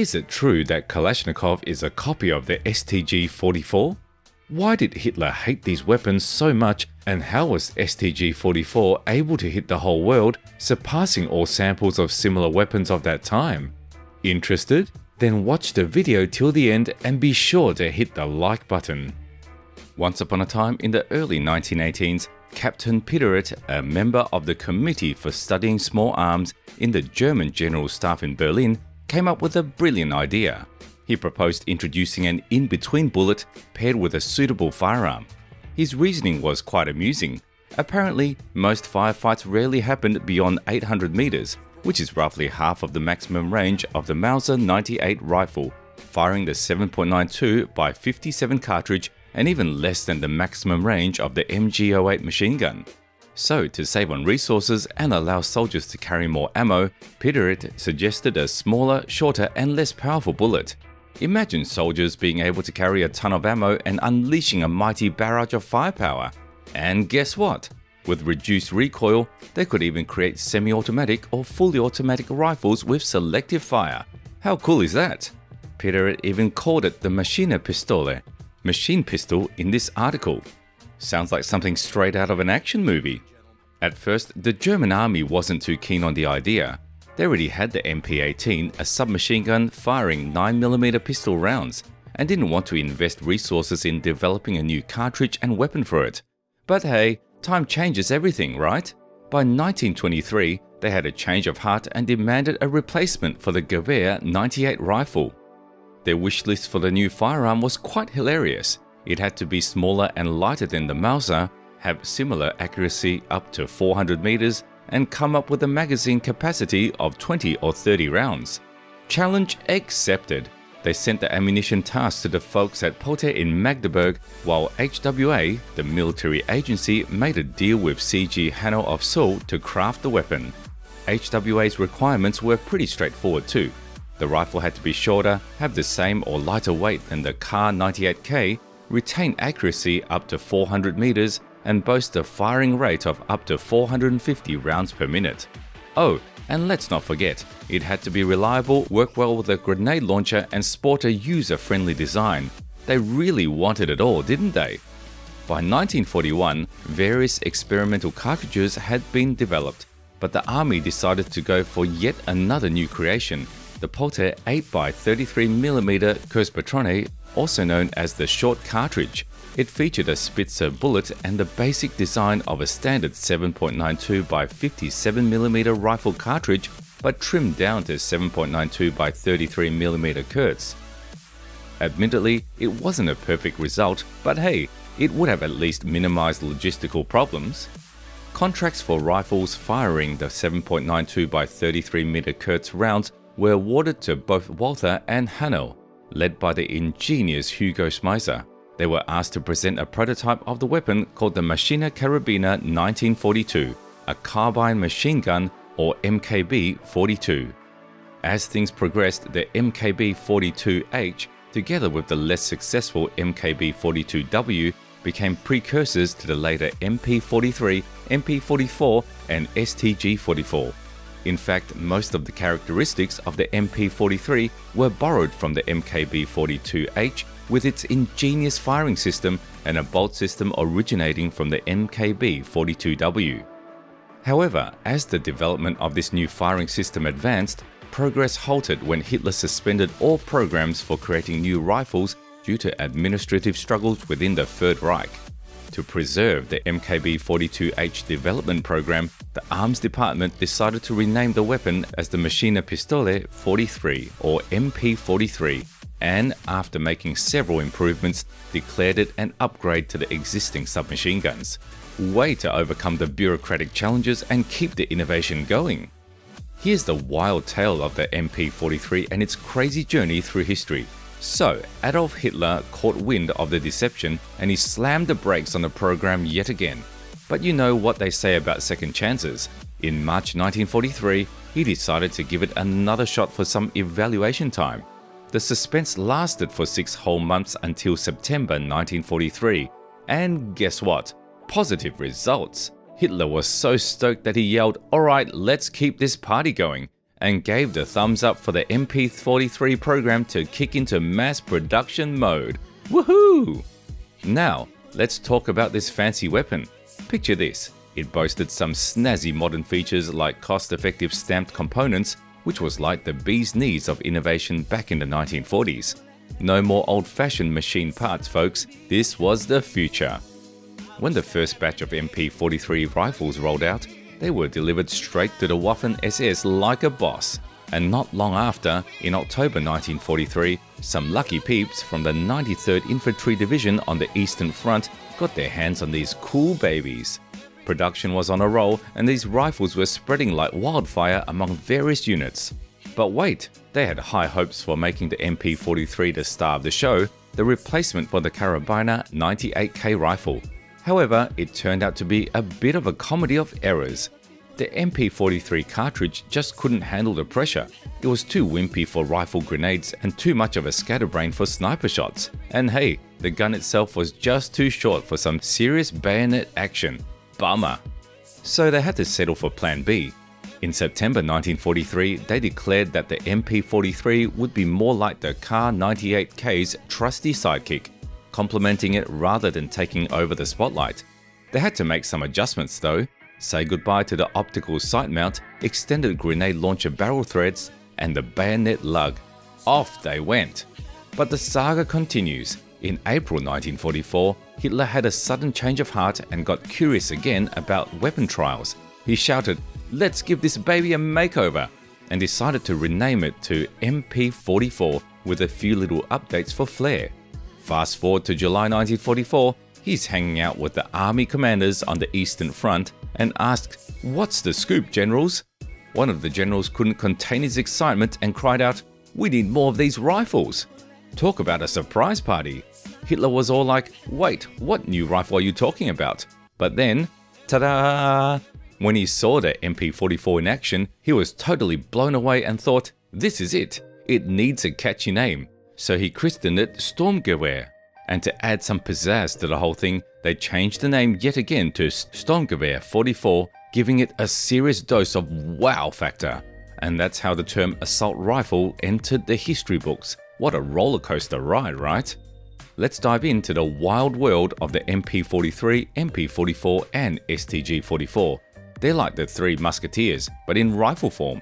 Is it true that Kalashnikov is a copy of the STG-44? Why did Hitler hate these weapons so much and how was STG-44 able to hit the whole world, surpassing all samples of similar weapons of that time? Interested? Then watch the video till the end and be sure to hit the like button. Once upon a time in the early 1918s, Captain Piderit, a member of the Committee for Studying Small Arms in the German General Staff in Berlin, came up with a brilliant idea. He proposed introducing an in-between bullet paired with a suitable firearm. His reasoning was quite amusing. Apparently, most firefights rarely happened beyond 800 meters, which is roughly half of the maximum range of the Mauser 98 rifle, firing the 7.92 by 57 cartridge and even less than the maximum range of the MG08 machine gun. So, to save on resources and allow soldiers to carry more ammo, Piderit suggested a smaller, shorter, and less powerful bullet. Imagine soldiers being able to carry a ton of ammo and unleashing a mighty barrage of firepower. And guess what? With reduced recoil, they could even create semi-automatic or fully automatic rifles with selective fire. How cool is that? Piderit even called it the Maschinenpistole, machine pistol in this article. Sounds like something straight out of an action movie. At first, the German army wasn't too keen on the idea. They already had the MP-18, a submachine gun firing 9mm pistol rounds, and didn't want to invest resources in developing a new cartridge and weapon for it. But hey, time changes everything, right? By 1923, they had a change of heart and demanded a replacement for the Gewehr 98 rifle. Their wish list for the new firearm was quite hilarious. It had to be smaller and lighter than the Mauser, have similar accuracy up to 400 meters, and come up with a magazine capacity of 20 or 30 rounds. Challenge accepted. They sent the ammunition task to the folks at Polte in Magdeburg, while HWA, the military agency, made a deal with CG Haenel of Suhl to craft the weapon. HWA's requirements were pretty straightforward too. The rifle had to be shorter, have the same or lighter weight than the Kar 98K, retain accuracy up to 400 meters, and boast a firing rate of up to 450 rounds per minute. Oh, and let's not forget, it had to be reliable, work well with a grenade launcher, and sport a user-friendly design. They really wanted it all, didn't they? By 1941, various experimental cartridges had been developed, but the army decided to go for yet another new creation, the Polte 8x33mm Kurzpatrone, also known as the short cartridge. It featured a Spitzer bullet and the basic design of a standard 7.92 by 57mm rifle cartridge, but trimmed down to 7.92 by 33mm Kurz. Admittedly, it wasn't a perfect result, but hey, it would have at least minimized logistical problems. Contracts for rifles firing the 7.92 by 33mm Kurz rounds were awarded to both Walther and Haenel, led by the ingenious Hugo Schmeisser. They were asked to present a prototype of the weapon called the Maschine Karabiner 1942, a carbine machine gun or MKB-42. As things progressed, the MKB-42H, together with the less successful MKB-42W, became precursors to the later MP-43, MP-44 and STG-44. In fact, most of the characteristics of the MP43 were borrowed from the MKB42H with its ingenious firing system and a bolt system originating from the MKB42W. However, as the development of this new firing system advanced, progress halted when Hitler suspended all programs for creating new rifles due to administrative struggles within the Third Reich. To preserve the MKB-42H development program, the Arms Department decided to rename the weapon as the Maschinenpistole 43 or MP43 and, after making several improvements, declared it an upgrade to the existing submachine guns. Way to overcome the bureaucratic challenges and keep the innovation going. Here's the wild tale of the MP43 and its crazy journey through history. So, Adolf Hitler caught wind of the deception and he slammed the brakes on the program yet again. But you know what they say about second chances. In March 1943, he decided to give it another shot for some evaluation time. The suspense lasted for six whole months until September 1943. And guess what? Positive results. Hitler was so stoked that he yelled, Alright, let's keep this party going. And gave the thumbs up for the MP43 program to kick into mass production mode. Woohoo! Now, let's talk about this fancy weapon. Picture this. It boasted some snazzy modern features like cost-effective stamped components, which was like the bee's knees of innovation back in the 1940s. No more old-fashioned machine parts, folks. This was the future. When the first batch of MP43 rifles rolled out, they were delivered straight to the Waffen SS like a boss. And not long after, in October 1943, some lucky peeps from the 93rd Infantry Division on the Eastern Front got their hands on these cool babies. Production was on a roll and these rifles were spreading like wildfire among various units. But wait, they had high hopes for making the MP43 the star of the show, the replacement for the Karabiner 98K rifle. However, it turned out to be a bit of a comedy of errors. The MP43 cartridge just couldn't handle the pressure. It was too wimpy for rifle grenades and too much of a scatterbrain for sniper shots. And hey, the gun itself was just too short for some serious bayonet action. Bummer. So they had to settle for Plan B. In September 1943, they declared that the MP43 would be more like the Kar 98K's trusty sidekick, complementing it rather than taking over the spotlight. They had to make some adjustments though, say goodbye to the optical sight mount, extended grenade launcher barrel threads, and the bayonet lug. Off they went. But the saga continues. In April 1944, Hitler had a sudden change of heart and got curious again about weapon trials. He shouted, Let's give this baby a makeover, and decided to rename it to MP44 with a few little updates for flair. Fast forward to July 1944, he's hanging out with the army commanders on the Eastern Front and asked, What's the scoop, generals? One of the generals couldn't contain his excitement and cried out, We need more of these rifles. Talk about a surprise party. Hitler was all like, Wait, what new rifle are you talking about? But then, ta da! When he saw the MP44 in action, he was totally blown away and thought, This is it. It needs a catchy name. So he christened it Sturmgewehr. And to add some pizzazz to the whole thing, they changed the name yet again to Sturmgewehr 44, giving it a serious dose of wow factor. And that's how the term assault rifle entered the history books. What a rollercoaster ride, right? Let's dive into the wild world of the MP43, MP44, and STG 44. They're like the Three Musketeers, but in rifle form.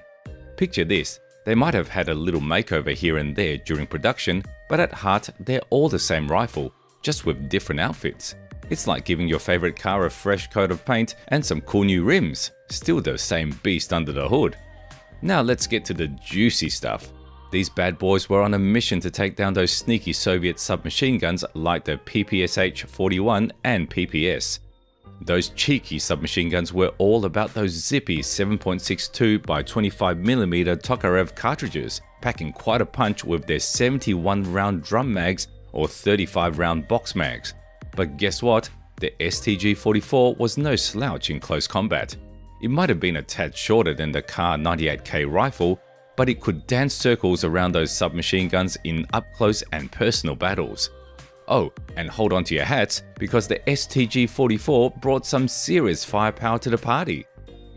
Picture this they might have had a little makeover here and there during production, but at heart, they're all the same rifle, just with different outfits. It's like giving your favorite car a fresh coat of paint and some cool new rims, still the same beast under the hood. Now let's get to the juicy stuff. These bad boys were on a mission to take down those sneaky Soviet submachine guns like the PPSH 41 and PPS. Those cheeky submachine guns were all about those zippy 7.62 by 25mm Tokarev cartridges, packing quite a punch with their 71 round drum mags or 35 round box mags. But guess what? The STG-44 was no slouch in close combat. It might have been a tad shorter than the Kar 98K rifle, but it could dance circles around those submachine guns in up close and personal battles. Oh, and hold on to your hats because the STG-44 brought some serious firepower to the party.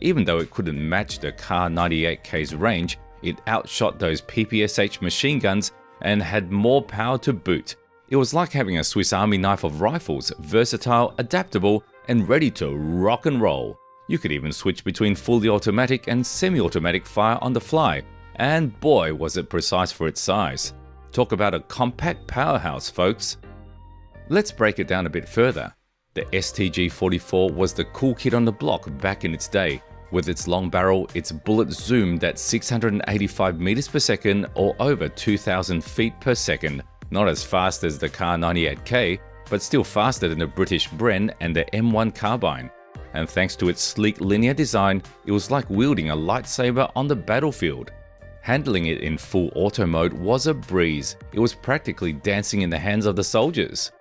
Even though it couldn't match the Kar 98K's range, it outshot those PPSH machine guns and had more power to boot. It was like having a Swiss Army knife of rifles, versatile, adaptable, and ready to rock and roll. You could even switch between fully automatic and semi-automatic fire on the fly, and boy was it precise for its size. Talk about a compact powerhouse, folks. Let's break it down a bit further. The STG-44 was the cool kid on the block back in its day. With its long barrel, its bullet zoomed at 685 meters per second or over 2000 feet per second. Not as fast as the Kar 98K, but still faster than the British Bren and the M1 carbine. And thanks to its sleek linear design, it was like wielding a lightsaber on the battlefield. Handling it in full auto mode was a breeze. It was practically dancing in the hands of the soldiers.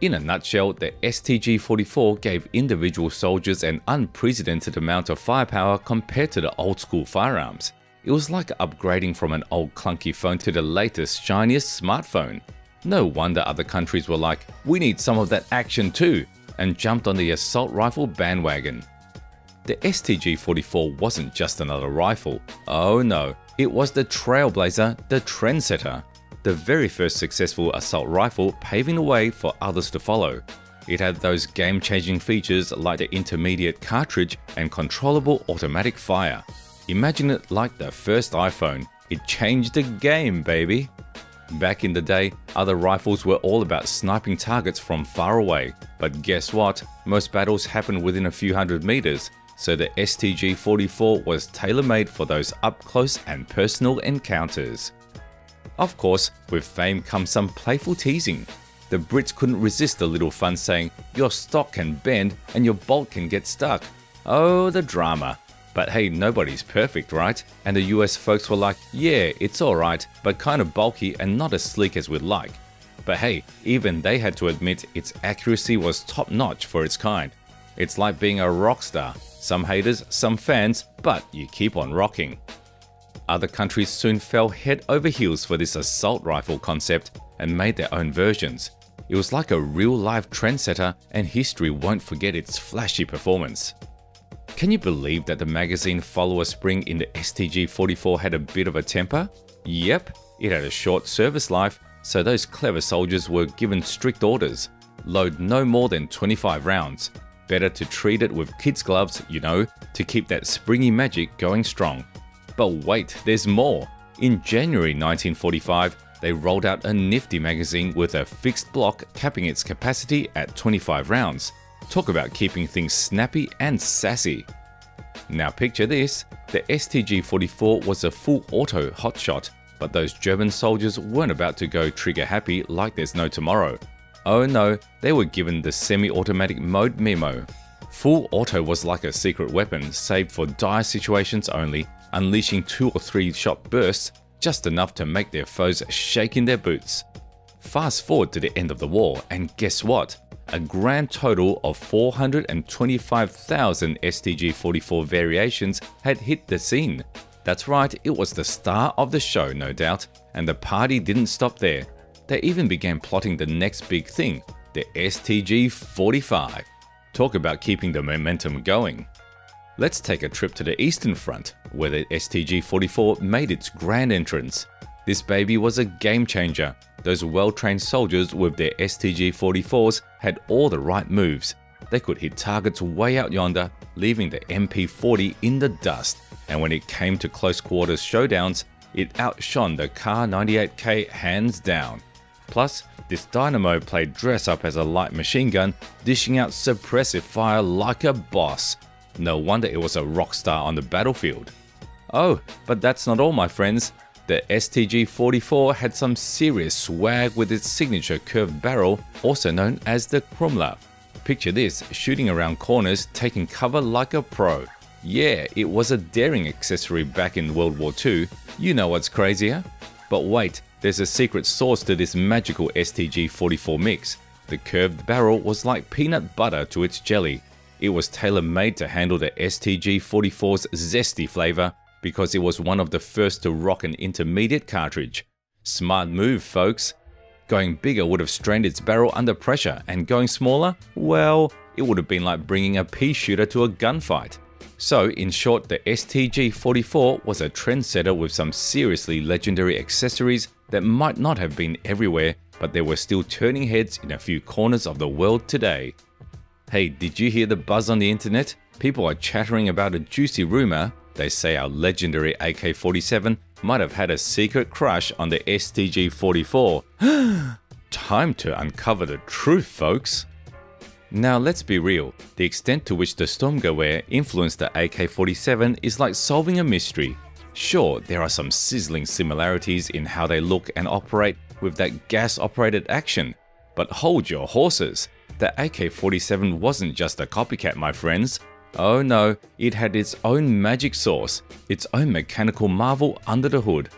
In a nutshell, the STG-44 gave individual soldiers an unprecedented amount of firepower compared to the old school firearms. It was like upgrading from an old clunky phone to the latest, shiniest smartphone. No wonder other countries were like, we need some of that action too, and jumped on the assault rifle bandwagon. the STG-44 wasn't just another rifle. Oh no, it was the trailblazer, the trendsetter. The very first successful assault rifle paving the way for others to follow. It had those game-changing features like the intermediate cartridge and controllable automatic fire. Imagine it like the first iPhone. It changed the game, baby! Back in the day, other rifles were all about sniping targets from far away. But guess what? Most battles happened within a few hundred meters, so the STG-44 was tailor-made for those up-close and personal encounters. Of course, with fame comes some playful teasing. The Brits couldn't resist a little fun saying, your stock can bend and your bolt can get stuck. Oh, the drama. But hey, nobody's perfect, right? And the US folks were like, yeah, it's alright, but kind of bulky and not as sleek as we'd like. But hey, even they had to admit its accuracy was top notch for its kind. It's like being a rock star. Some haters, some fans, but you keep on rocking. Other countries soon fell head over heels for this assault rifle concept and made their own versions. It was like a real life trendsetter and history won't forget its flashy performance. Can you believe that the magazine follower spring in the STG-44 had a bit of a temper? Yep, it had a short service life, so those clever soldiers were given strict orders. Load no more than 25 rounds. Better to treat it with kids gloves, you know, to keep that springy magic going strong. But wait, there's more. In January 1945, they rolled out a nifty magazine with a fixed block capping its capacity at 25 rounds. Talk about keeping things snappy and sassy. Now picture this, the STG-44 was a full auto hotshot, but those German soldiers weren't about to go trigger happy like there's no tomorrow. Oh no, they were given the semi-automatic mode memo. Full auto was like a secret weapon, saved for dire situations only, unleashing two or three shot bursts, just enough to make their foes shake in their boots. Fast forward to the end of the war, and guess what? a grand total of 425,000 STG-44 variations had hit the scene. That's right, it was the star of the show, no doubt, and the party didn't stop there. They even began plotting the next big thing, the STG-45. Talk about keeping the momentum going. Let's take a trip to the Eastern Front, where the STG-44 made its grand entrance. This baby was a game changer. Those well-trained soldiers with their STG-44s had all the right moves. They could hit targets way out yonder, leaving the MP-40 in the dust. And when it came to close quarters showdowns, it outshone the Kar 98K hands down. Plus, this dynamo played dress up as a light machine gun, dishing out suppressive fire like a boss. No wonder it was a rock star on the battlefield. Oh, but that's not all my friends. The STG-44 had some serious swag with its signature curved barrel, also known as the Krummlauf. Picture this, shooting around corners, taking cover like a pro. Yeah, it was a daring accessory back in World War II. You know what's crazier? But wait, there's a secret sauce to this magical STG-44 mix. The curved barrel was like peanut butter to its jelly. It was tailor-made to handle the STG-44's zesty flavor because it was one of the first to rock an intermediate cartridge. Smart move, folks. Going bigger would have strained its barrel under pressure, and going smaller, well, it would have been like bringing a pea shooter to a gunfight. So, in short, the STG-44 was a trendsetter with some seriously legendary accessories that might not have been everywhere, but they were still turning heads in a few corners of the world today. Hey, did you hear the buzz on the internet? People are chattering about a juicy rumor they say our legendary AK-47 might have had a secret crush on the STG-44. Time to uncover the truth, folks! Now let's be real, the extent to which the Sturmgewehr influenced the AK-47 is like solving a mystery. Sure, there are some sizzling similarities in how they look and operate with that gas-operated action, but hold your horses! The AK-47 wasn't just a copycat, my friends. Oh no, it had its own magic sauce, its own mechanical marvel under the hood.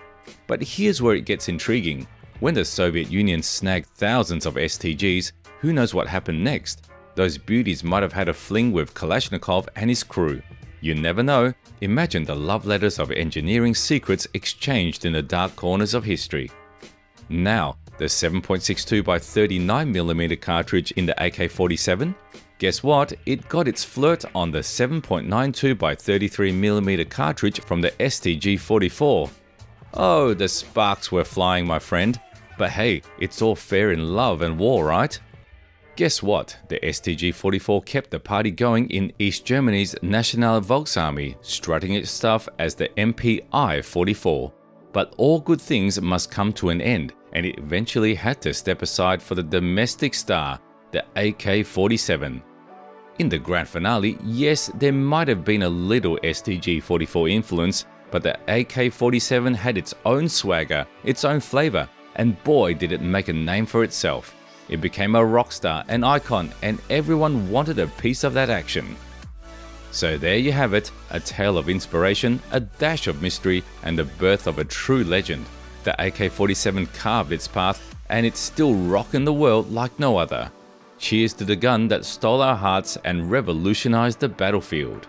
But here's where it gets intriguing. When the Soviet Union snagged thousands of STGs, who knows what happened next? Those beauties might have had a fling with Kalashnikov and his crew. You never know, imagine the love letters of engineering secrets exchanged in the dark corners of history. Now, the 7.62 by 39mm cartridge in the AK-47? Guess what? It got its flirt on the 7.92 by 33mm cartridge from the STG-44. Oh, the sparks were flying, my friend. But hey, it's all fair in love and war, right? Guess what? The STG-44 kept the party going in East Germany's National Volksarmee, strutting its stuff as the MPI-44. But all good things must come to an end, and it eventually had to step aside for the domestic star, the AK-47. In the grand finale, yes, there might have been a little STG-44 influence, but the AK-47 had its own swagger, its own flavor, and boy did it make a name for itself. It became a rock star, an icon, and everyone wanted a piece of that action. So there you have it, a tale of inspiration, a dash of mystery, and the birth of a true legend. The AK-47 carved its path, and it's still rocking the world like no other. Cheers to the gun that stole our hearts and revolutionized the battlefield.